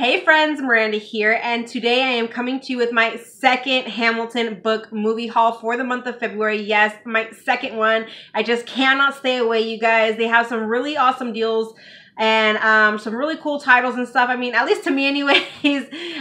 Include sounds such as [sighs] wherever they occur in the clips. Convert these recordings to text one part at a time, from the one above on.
Hey friends, Miranda here, and today I am coming to you with my second Hamilton book movie haul for the month of February. Yes, my second one. I just cannot stay away, you guys. They have some really awesome deals and um, some really cool titles and stuff. I mean, at least to me anyways. [laughs]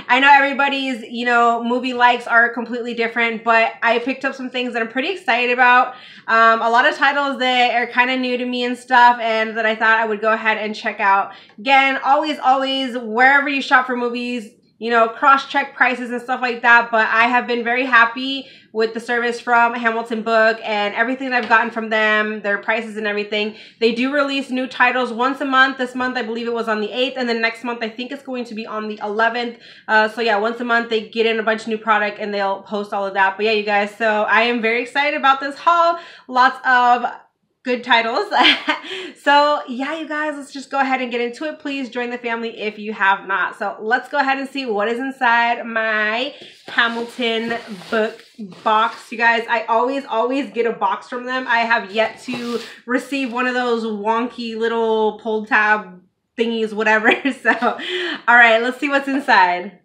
I know everybody's, you know, movie likes are completely different, but I picked up some things that I'm pretty excited about. Um, a lot of titles that are kind of new to me and stuff and that I thought I would go ahead and check out. Again, always, always, wherever you shop for movies, you know, cross-check prices and stuff like that. But I have been very happy with the service from Hamilton Book and everything I've gotten from them, their prices and everything. They do release new titles once a month. This month, I believe it was on the 8th. And then next month, I think it's going to be on the 11th. Uh, so yeah, once a month, they get in a bunch of new product and they'll post all of that. But yeah, you guys, so I am very excited about this haul. Lots of good titles. [laughs] so yeah, you guys, let's just go ahead and get into it. Please join the family if you have not. So let's go ahead and see what is inside my Hamilton book box. You guys, I always, always get a box from them. I have yet to receive one of those wonky little pull tab thingies, whatever. [laughs] So, all right, let's see what's inside.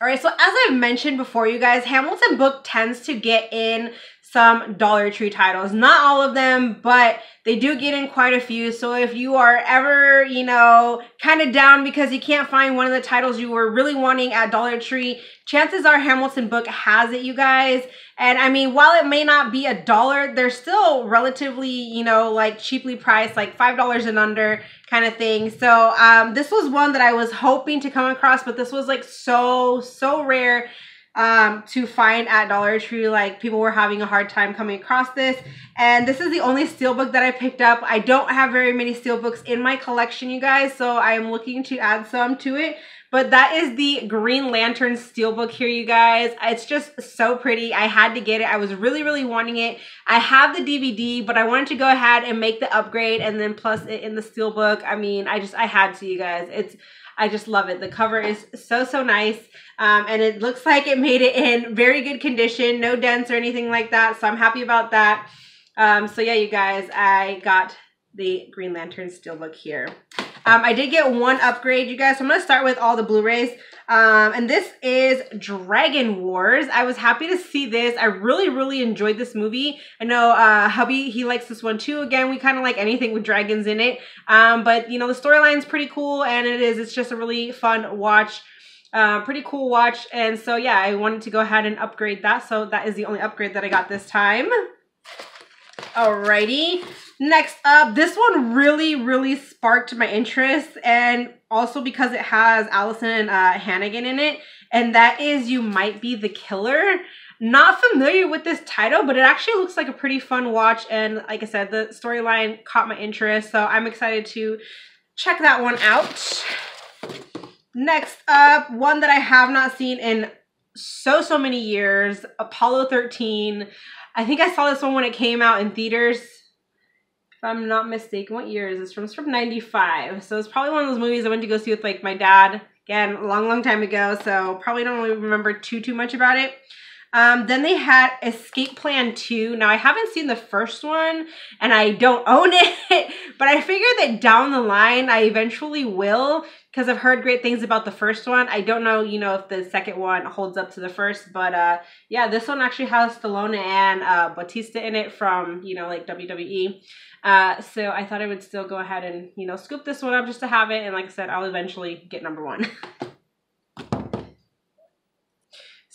All right, so as I've mentioned before, you guys, Hamilton Book tends to get in some Dollar Tree titles. Not all of them, but they do get in quite a few. So if you are ever, you know, kind of down because you can't find one of the titles you were really wanting at Dollar Tree, chances are Hamilton Book has it, you guys. And I mean, while it may not be a dollar, they're still relatively, you know, like cheaply priced, like $5 and under kind of thing. So um, this was one that I was hoping to come across, but this was like so, so rare um, to find at Dollar Tree. Like people were having a hard time coming across this. And this is the only steelbook that I picked up. I don't have very many steelbooks in my collection, you guys. So I am looking to add some to it. But that is the Green Lantern Steelbook here, you guys. It's just so pretty. I had to get it. I was really, really wanting it. I have the DVD, but I wanted to go ahead and make the upgrade and then plus it in the Steelbook. I mean, I just, I had to, you guys. It's, I just love it. The cover is so, so nice. Um, and it looks like it made it in very good condition. No dents or anything like that. So I'm happy about that. Um, so yeah, you guys, I got the Green Lantern Steelbook here. Um, I did get one upgrade, you guys. So I'm going to start with all the Blu-rays. Um, and this is Dragon Wars. I was happy to see this. I really, really enjoyed this movie. I know uh, hubby, he likes this one too. Again, we kind of like anything with dragons in it. Um, but, you know, the storyline's pretty cool. And it is. It's just a really fun watch. Uh, pretty cool watch. And so, yeah, I wanted to go ahead and upgrade that. So that is the only upgrade that I got this time. Alrighty. Next up, this one really, really sparked my interest and also because it has Alyson uh, Hannigan in it. And that is You Might Be the Killer. Not familiar with this title, but it actually looks like a pretty fun watch. And like I said, the storyline caught my interest. So I'm excited to check that one out. Next up, one that I have not seen in so, so many years, Apollo 13. I think I saw this one when it came out in theaters. If I'm not mistaken, what year is this from? It's from 95. So it's probably one of those movies I went to go see with like my dad. Again, a long, long time ago. So probably don't really remember too, too much about it. Um, then they had Escape Plan 2. Now, I haven't seen the first one and I don't own [laughs] it, but I figure that down the line I eventually will because I've heard great things about the first one. I don't know, you know, if the second one holds up to the first, but uh, yeah, this one actually has Stallone and uh, Batista in it from, you know, like WWE. Uh, so I thought I would still go ahead and, you know, scoop this one up just to have it. And like I said, I'll eventually get number one. [laughs]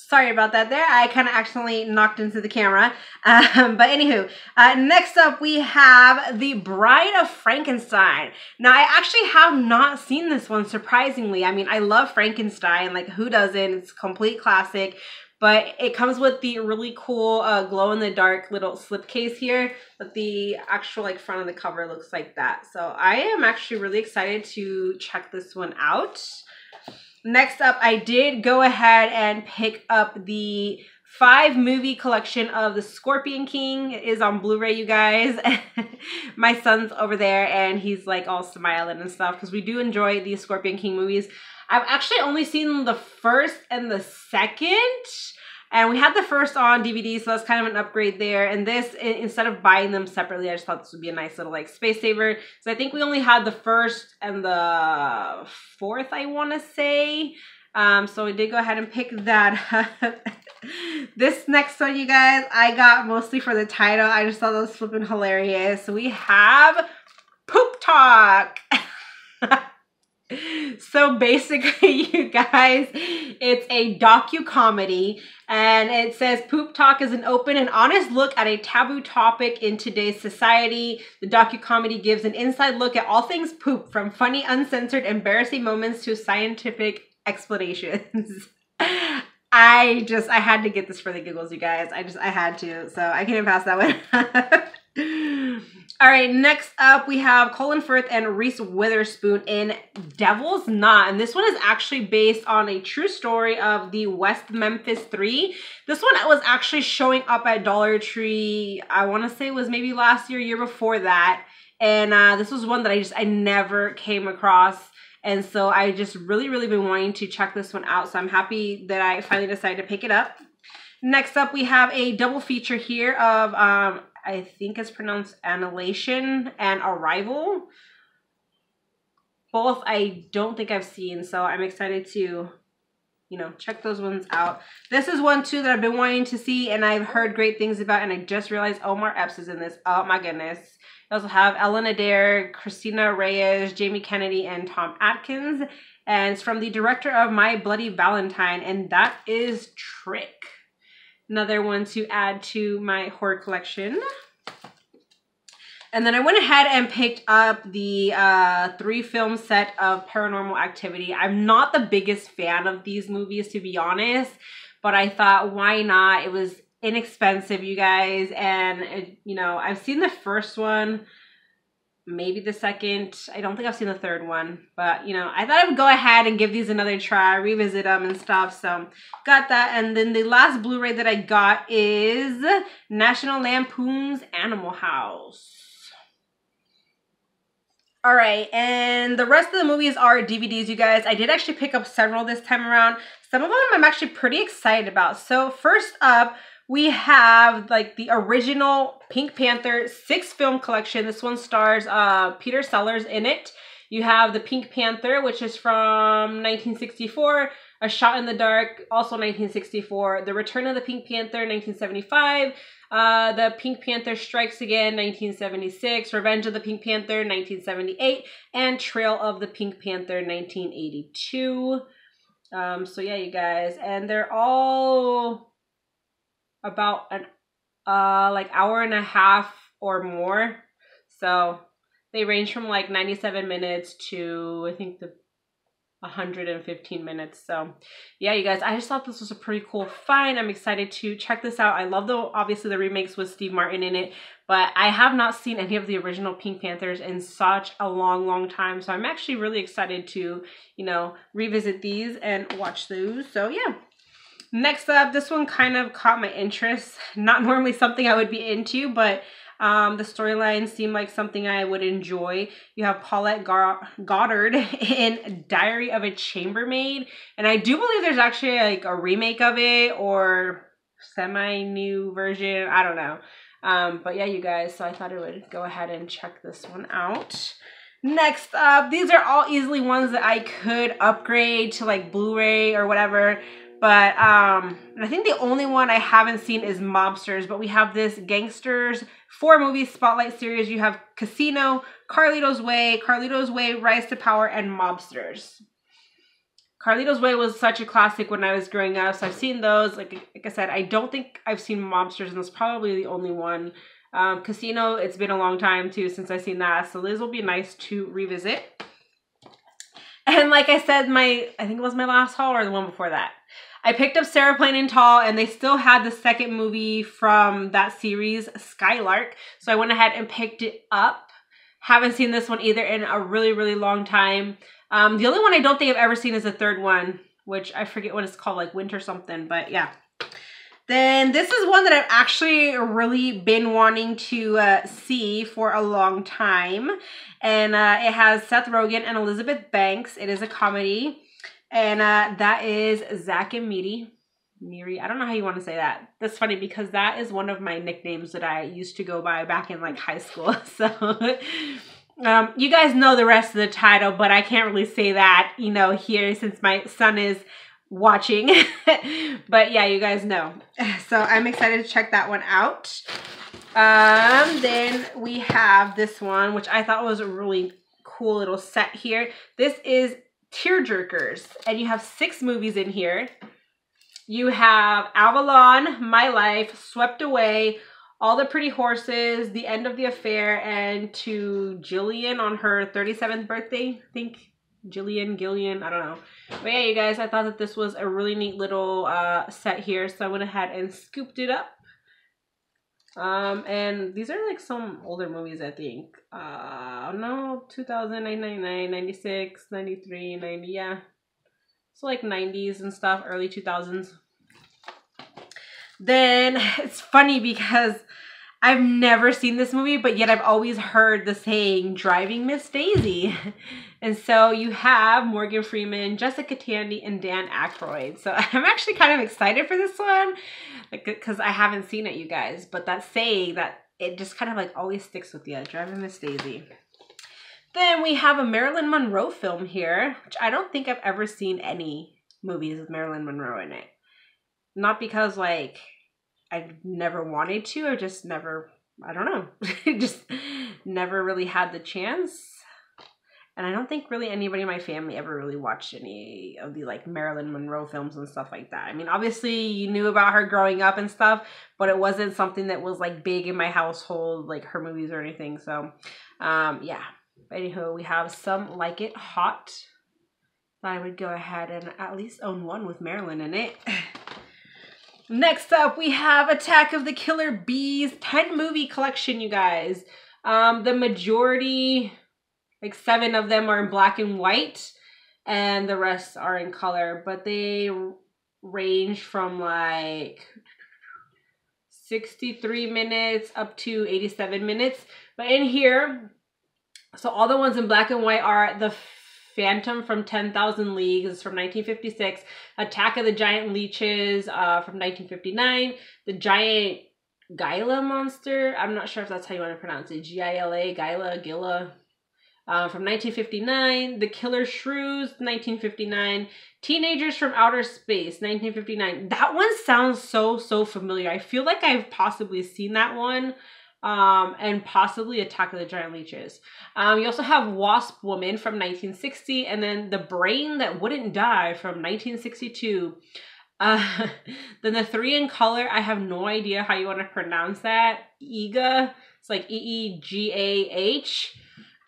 Sorry about that there. I kind of accidentally knocked into the camera. Um, but anywho, uh, next up we have The Bride of Frankenstein. Now, I actually have not seen this one, surprisingly. I mean, I love Frankenstein. Like, who doesn't? It's complete classic. But it comes with the really cool uh, glow-in-the-dark little slipcase here. But the actual like front of the cover looks like that. So I am actually really excited to check this one out. Next up, I did go ahead and pick up the five movie collection of The Scorpion King. It is on Blu-ray, you guys. [laughs] My son's over there and he's like all smiling and stuff because we do enjoy the Scorpion King movies. I've actually only seen the first and the second. And we had the first on DVD, so that's kind of an upgrade there. And this, instead of buying them separately, I just thought this would be a nice little like space saver. So I think we only had the first and the fourth, I want to say. Um, so we did go ahead and pick that [laughs] up. this next one, you guys, I got mostly for the title. I just thought that was flipping hilarious. So we have Poop Talk. [laughs] so basically, [laughs] you guys, it's a docu-comedy and it says Poop Talk is an open and honest look at a taboo topic in today's society. The docu-comedy gives an inside look at all things poop from funny, uncensored, embarrassing moments to scientific explanations. [laughs] I just I had to get this for the giggles, you guys. I just I had to, so I can't pass that one. [laughs] All right, next up we have Colin Firth and Reese Witherspoon in Devil's Knot. And this one is actually based on a true story of the West Memphis Three. This one was actually showing up at Dollar Tree, I want to say was maybe last year, year before that. And uh, this was one that I just, I never came across. And so I just really, really been wanting to check this one out. So I'm happy that I finally decided to pick it up. Next up, we have a double feature here of um, I think it's pronounced Annihilation and Arrival. Both I don't think I've seen, so I'm excited to, you know, check those ones out. This is one too that I've been wanting to see and I've heard great things about and I just realized Omar Epps is in this. Oh my goodness. I also have Ellen Adair, Kristina Reyes, Jamie Kennedy, and Tom Atkins. And it's from the director of My Bloody Valentine, and that is Trick another one to add to my horror collection. And then I went ahead and picked up the uh, three film set of Paranormal Activity. I'm not the biggest fan of these movies, to be honest, but I thought, why not? It was inexpensive, you guys. And, it, you know, I've seen the first one maybe the second. I don't think I've seen the third one, but you know, I thought I would go ahead and give these another try, revisit them and stuff. So got that. And then the last Blu-ray that I got is National Lampoon's Animal House. All right, and the rest of the movies are DVDs, you guys. I did actually pick up several this time around. Some of them I'm actually pretty excited about. So first up, we have like the original Pink Panther six film collection. This one stars uh, Peter Sellers in it. You have the Pink Panther, which is from 1964. A Shot in the Dark, also 1964. The Return of the Pink Panther, 1975. Uh, the Pink Panther Strikes Again, 1976. Revenge of the Pink Panther, 1978. And Trail of the Pink Panther, 1982. Um, so yeah, you guys. And they're all about an uh like hour and a half or more. So they range from like 97 minutes to I think the 115 minutes. So yeah, you guys, I just thought this was a pretty cool find. I'm excited to check this out. I love the obviously the remakes with Steve Martin in it, but I have not seen any of the original Pink Panthers in such a long, long time. So I'm actually really excited to, you know, revisit these and watch those. So yeah, Next up, this one kind of caught my interest. Not normally something I would be into, but um, the storyline seemed like something I would enjoy. You have Paulette Goddard [laughs] in Diary of a Chambermaid, and I do believe there's actually like a remake of it or semi-new version. I don't know. Um, but yeah, you guys, so I thought I would go ahead and check this one out. Next up, these are all easily ones that I could upgrade to like Blu-ray or whatever. But um, I think the only one I haven't seen is Mobsters. But we have this Gangsters four movie spotlight series. You have Casino, Carlito's Way, Carlito's Way, Rise to Power, and Mobsters. Carlito's Way was such a classic when I was growing up, so I've seen those. Like, like I said, I don't think I've seen Mobsters, and it's probably the only one. Um, Casino, it's been a long time too since I've seen that, so this will be nice to revisit. And like I said, my I think it was my last haul or the one before that. I picked up Sarah Plain and Tall and they still had the second movie from that series, Skylark. So I went ahead and picked it up. Haven't seen this one either in a really, really long time. Um, the only one I don't think I've ever seen is the third one, which I forget what it's called, like Winter something, but yeah. Then this is one that I've actually really been wanting to uh, see for a long time. And uh, it has Seth Rogen and Elizabeth Banks. It is a comedy. And uh, that is Zack and Miri. Miri. I don't know how you want to say that. That's funny because that is one of my nicknames that I used to go by back in like high school. [laughs] So um, you guys know the rest of the title, but I can't really say that, you know, here since my son is watching. [laughs] but yeah, you guys know. [sighs] So I'm excited to check that one out. Um, then we have this one, which I thought was a really cool little set here. This is Tearjerkers, and you have six movies in here. You have Avalon, My Life, Swept Away, All the Pretty Horses, The End of the Affair, and to Jillian on her 37th birthday, I think. Jillian, Gillian, I don't know. But yeah, you guys, I thought that this was a really neat little uh, set here, so I went ahead and scooped it up. Um, and these are like some older movies, I think. Uh, no, 2000, 99, 96, 93, 90, yeah. So like 90s and stuff, early 2000s. Then [laughs] it's funny because I've never seen this movie, but yet I've always heard the saying "driving Miss Daisy," [laughs] and so you have Morgan Freeman, Jessica Tandy, and Dan Aykroyd. So [laughs] I'm actually kind of excited for this one, because I haven't seen it, you guys. But that saying that it just kind of like always sticks with you, "Driving Miss Daisy." Then we have a Marilyn Monroe film here, which I don't think I've ever seen any movies with Marilyn Monroe in it. Not because like I never wanted to or just never I don't know. [laughs] just never really had the chance. And I don't think really anybody in my family ever really watched any of the like Marilyn Monroe films and stuff like that. I mean, obviously you knew about her growing up and stuff, but it wasn't something that was like big in my household, like her movies or anything. So, um, yeah. Anywho, we have some like it hot. I would go ahead and at least own one with Marilyn in it. [laughs] Next up, we have Attack of the Killer Bees 10 movie collection, you guys. Um, the majority, like seven of them are in black and white, and the rest are in color, but they range from like 63 minutes up to 87 minutes. But in here, so all the ones in black and white are the Phantom from 10,000 Leagues from 1956, Attack of the Giant Leeches uh, from 1959, The Giant Gila Monster, I'm not sure if that's how you want to pronounce it, G-I-L-A, Gila, Gila, uh, from 1959, The Killer Shrews, 1959, Teenagers from Outer Space, 1959. That one sounds so, so familiar. I feel like I've possibly seen that one um, and possibly Attack of the Giant Leeches. Um, you also have Wasp Woman from 1960, and then The Brain That Wouldn't Die from 1962. Uh, [laughs] then the three in color, I have no idea how you want to pronounce that. Eegah, it's like E E G A H.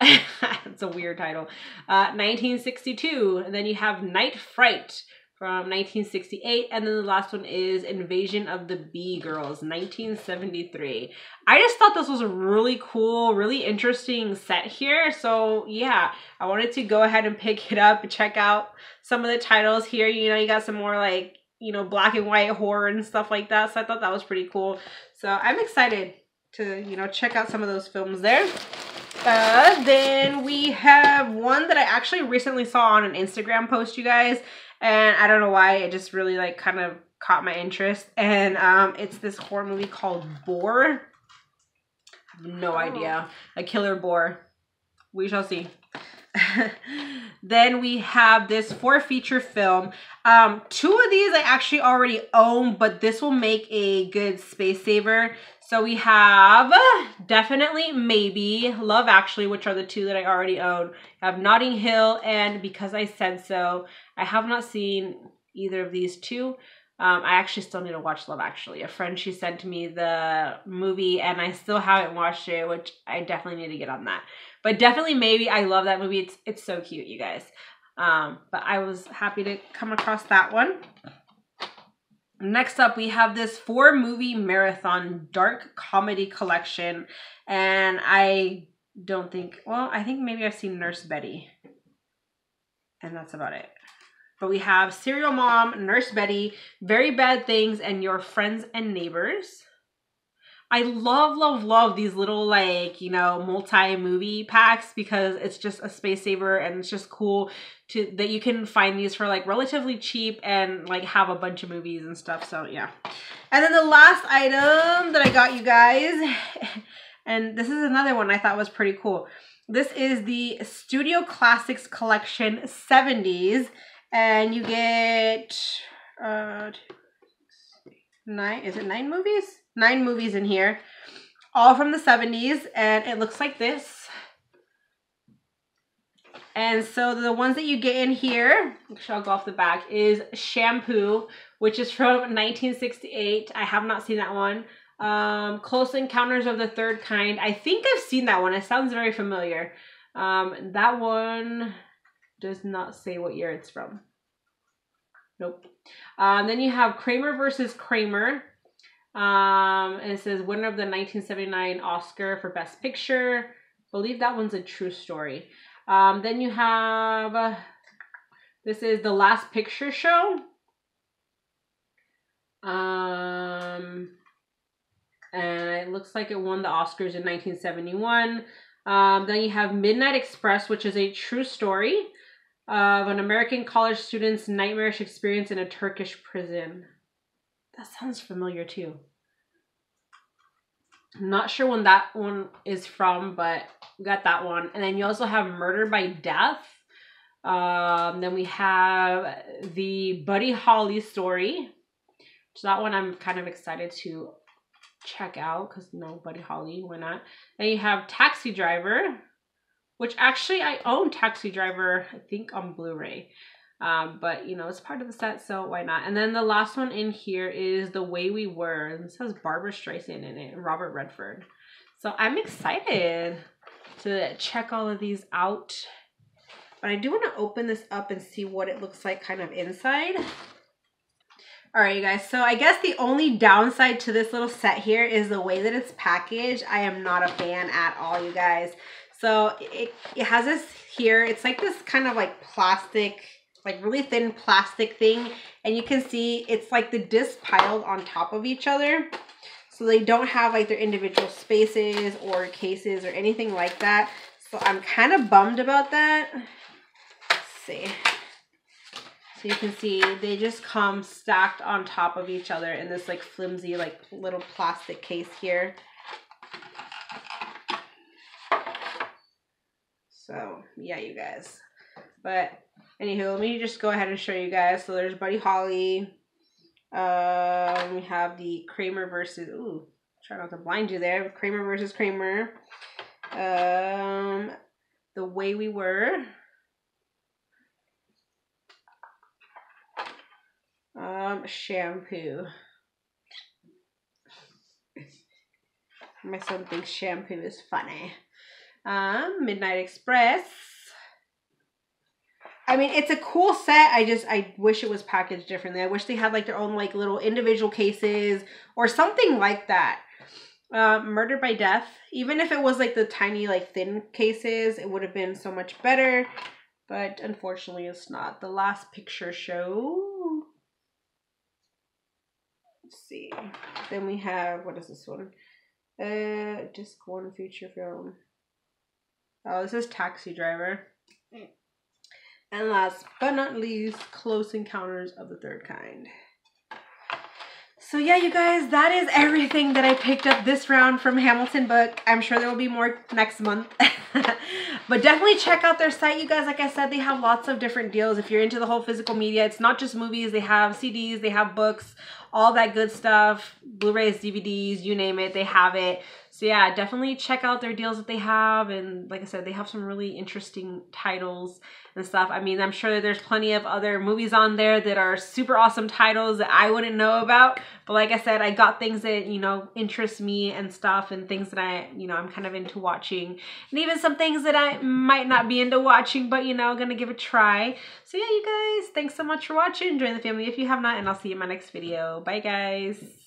[laughs] it's a weird title. Uh, 1962, and then you have Night Fright from 1968 and then the last one is invasion of the bee girls 1973 i just thought this was a really cool really interesting set here so yeah. I wanted to go ahead and pick it up and check out some of the titles here. You know you got some more like you know black and white horror and stuff like that so i thought that was pretty cool. So i'm excited to you know check out some of those films there. Uh, then we have one that I actually recently saw on an Instagram post, you guys and I don't know why it just really like kind of caught my interest. And um, it's this horror movie called Boar. I have no oh. idea. A killer boar. We shall see. [laughs] then we have this four feature film. Um, two of these I actually already own, but this will make a good space saver. So we have definitely maybe Love Actually, which are the two that I already own. I have Notting Hill and Because I Said So. I have not seen either of these two. Um, I actually still need to watch Love Actually. A friend she sent me the movie and I still haven't watched it, which I definitely need to get on that. But definitely maybe I love that movie. It's it's so cute, you guys. Um, but I was happy to come across that one. Next up, we have this four movie marathon dark comedy collection. And I don't think, well, I think maybe I've seen Nurse Betty. And that's about it. But we have Serial Mom, Nurse Betty, Very Bad Things, and Your Friends and Neighbors. I love, love, love these little like, you know, multi-movie packs because it's just a space saver and it's just cool to that you can find these for like relatively cheap and like have a bunch of movies and stuff. So yeah. And then the last item that I got you guys, [laughs] and this is another one I thought was pretty cool. This is the Studio Classics Collection 70s. And you get uh nine is it nine movies? Nine movies in here, all from the 70s, and it looks like this. And so the ones that you get in here, actually I'll go off the back, is Shampoo, which is from 1968. I have not seen that one. Um, Close Encounters of the Third Kind. I think I've seen that one. It sounds very familiar. Um, that one does not say what year it's from. Nope. Um, then you have Kramer versus Kramer. Um, it says winner of the 1979 Oscar for Best Picture. I believe that one's a true story. Um, then you have uh, this is the Last Picture Show. Um, and it looks like it won the Oscars in 1971. Um, then you have Midnight Express, which is a true story of an American college student's nightmarish experience in a Turkish prison. That sounds familiar too. I'm not sure when that one is from, but got that one. And then you also have Murder by Death. Um, then we have the Buddy Holly story. So that one I'm kind of excited to check out because no Buddy Holly, why not? Then you have Taxi Driver, which actually I own Taxi Driver, I think on Blu-ray. Um, but you know, it's part of the set, so why not? And then the last one in here is The Way We Were. And this has Barbra Streisand in it and Robert Redford. So I'm excited to check all of these out. But I do want to open this up and see what it looks like kind of inside. All right, you guys. So I guess the only downside to this little set here is the way that it's packaged. I am not a fan at all, you guys. So it, it has this here. It's like this kind of like plastic like really thin plastic thing. And you can see it's like the discs piled on top of each other. So they don't have like their individual spaces or cases or anything like that. So I'm kind of bummed about that. Let's see. So you can see they just come stacked on top of each other in this like flimsy like little plastic case here. So yeah, you guys. But Anywho, let me just go ahead and show you guys. So there's Buddy Holly. Um, we have the Kramer versus, ooh, try not to blind you there. Kramer versus Kramer. Um, The Way We Were. Um, shampoo. My son thinks shampoo is funny. Um, Midnight Express. I mean, it's a cool set. I just I wish it was packaged differently. I wish they had like their own like little individual cases or something like that. Uh, Murder by Death. Even if it was like the tiny like thin cases, it would have been so much better. But unfortunately, it's not. The Last Picture Show. Let's see. Then we have what is this one? Uh, disc one feature film. Oh, this is Taxi Driver. And last but not least, Close Encounters of the Third Kind. So yeah, you guys, that is everything that I picked up this round from Hamilton Book. I'm sure there will be more next month. [laughs] but definitely check out their site, you guys. Like I said, they have lots of different deals. If you're into the whole physical media, it's not just movies. They have CDs, they have books, all that good stuff. Blu-rays, DVDs, you name it, they have it. So yeah, definitely check out their deals that they have. And like I said, they have some really interesting titles and stuff. I mean, I'm sure that there's plenty of other movies on there that are super awesome titles that I wouldn't know about. But like I said, I got things that, you know, interest me and stuff and things that I, you know, I'm kind of into watching. And even some things that I might not be into watching, but, you know, gonna give a try. So yeah, you guys, thanks so much for watching. Join the family if you have not, and I'll see you in my next video. Bye, guys.